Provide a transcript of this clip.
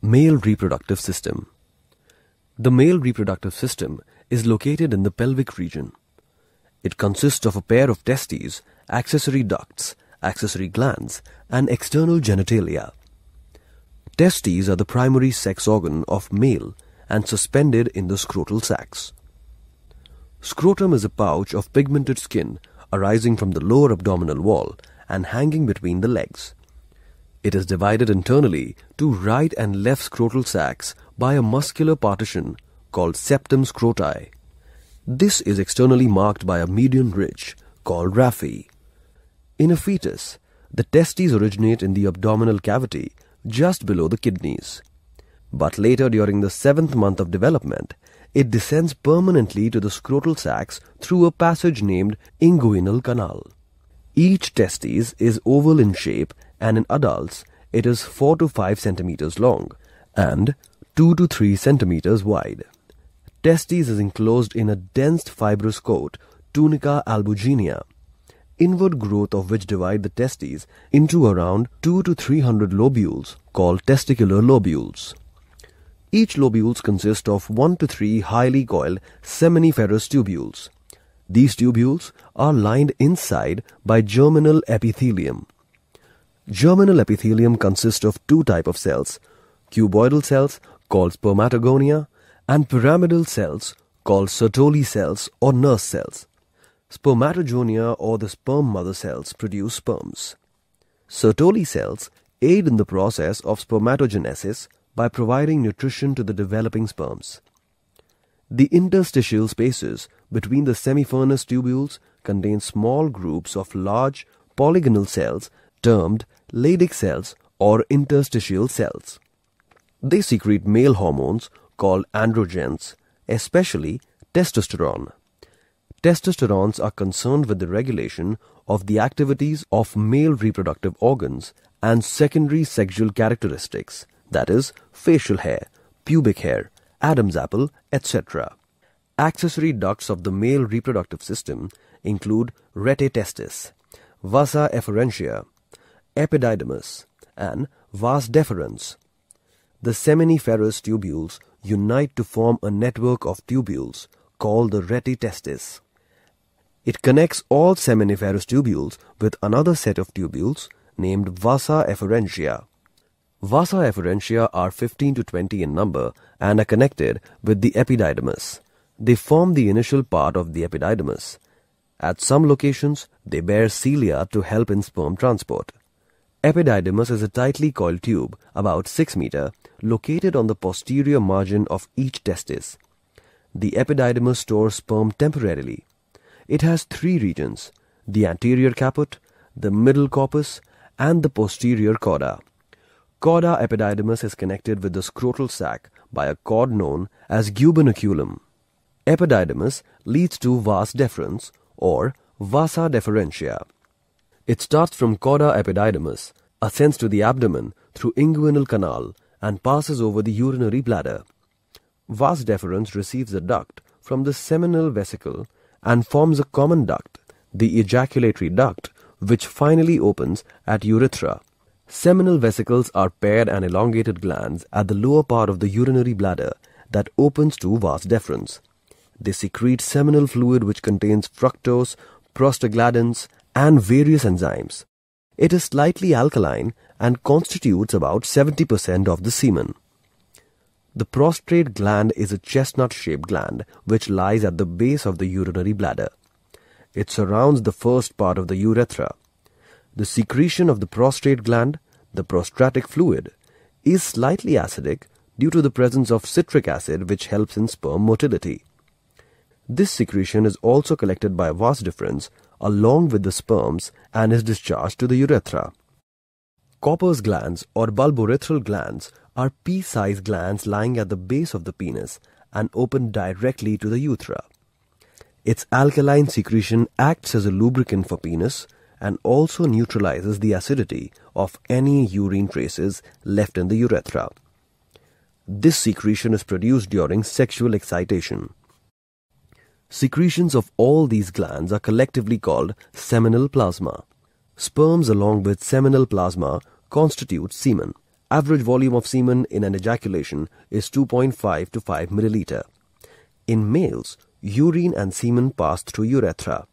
Male reproductive system. The male reproductive system is located in the pelvic region. It consists of a pair of testes, accessory ducts, accessory glands, and external genitalia. Testes are the primary sex organ of male and suspended in the scrotal sacs. Scrotum is a pouch of pigmented skin arising from the lower abdominal wall and hanging between the legs. It is divided internally to right and left scrotal sacs by a muscular partition called septum scroti. This is externally marked by a median ridge called raphe. In a fetus, the testes originate in the abdominal cavity just below the kidneys. But later during the seventh month of development, it descends permanently to the scrotal sacs through a passage named inguinal canal. Each testis is oval in shape and in adults it is 4 to 5 centimeters long and 2 to 3 centimeters wide. Testes is enclosed in a dense fibrous coat, tunica albuginea, inward growth of which divide the testes into around 2 to 300 lobules called testicular lobules. Each lobules consist of 1 to 3 highly coiled seminiferous tubules. These tubules are lined inside by germinal epithelium. Germinal epithelium consists of two type of cells, cuboidal cells called spermatogonia and pyramidal cells called Sertoli cells or nurse cells. Spermatogonia or the sperm mother cells produce sperms. Sertoli cells aid in the process of spermatogenesis by providing nutrition to the developing sperms. The interstitial spaces between the seminiferous tubules contain small groups of large polygonal cells termed Leydig cells or interstitial cells. They secrete male hormones called androgens, especially testosterone. Testosterones are concerned with the regulation of the activities of male reproductive organs and secondary sexual characteristics, that is, facial hair, pubic hair, Adam's apple, etc. Accessory ducts of the male reproductive system include rete testis, vasa efferentia, epididymis, and vas deferens. The seminiferous tubules unite to form a network of tubules called the rete testis. It connects all seminiferous tubules with another set of tubules named vasa efferentia. Vasa efferentia are 15 to 20 in number and are connected with the epididymis. They form the initial part of the epididymis. At some locations, they bear cilia to help in sperm transport. Epididymis is a tightly coiled tube, about 6 meter, located on the posterior margin of each testis. The epididymis stores sperm temporarily. It has three regions, the anterior caput, the middle corpus, and the posterior cauda. Cauda epididymis is connected with the scrotal sac by a cord known as gubernaculum. Epididymis leads to vas deferens or vasa deferentia. It starts from cauda epididymis, ascends to the abdomen through inguinal canal, and passes over the urinary bladder. Vas deferens receives a duct from the seminal vesicle and forms a common duct, the ejaculatory duct, which finally opens at urethra. Seminal vesicles are paired and elongated glands at the lower part of the urinary bladder that opens to vas deferens. They secrete seminal fluid which contains fructose, prostaglandins, and various enzymes. It is slightly alkaline and constitutes about 70% of the semen. The prostrate gland is a chestnut-shaped gland which lies at the base of the urinary bladder. It surrounds the first part of the urethra. The secretion of the prostrate gland, the prostatic fluid, is slightly acidic due to the presence of citric acid which helps in sperm motility. This secretion is also collected by a vas deferens along with the sperms and is discharged to the urethra. Cowper's glands or bulbourethral glands are pea-sized glands lying at the base of the penis and open directly to the urethra. Its alkaline secretion acts as a lubricant for penis and also neutralizes the acidity of any urine traces left in the urethra. This secretion is produced during sexual excitation. Secretions of all these glands are collectively called seminal plasma. Sperms along with seminal plasma constitute semen. Average volume of semen in an ejaculation is 2.5 to 5 milliliter. In males, urine and semen pass through urethra.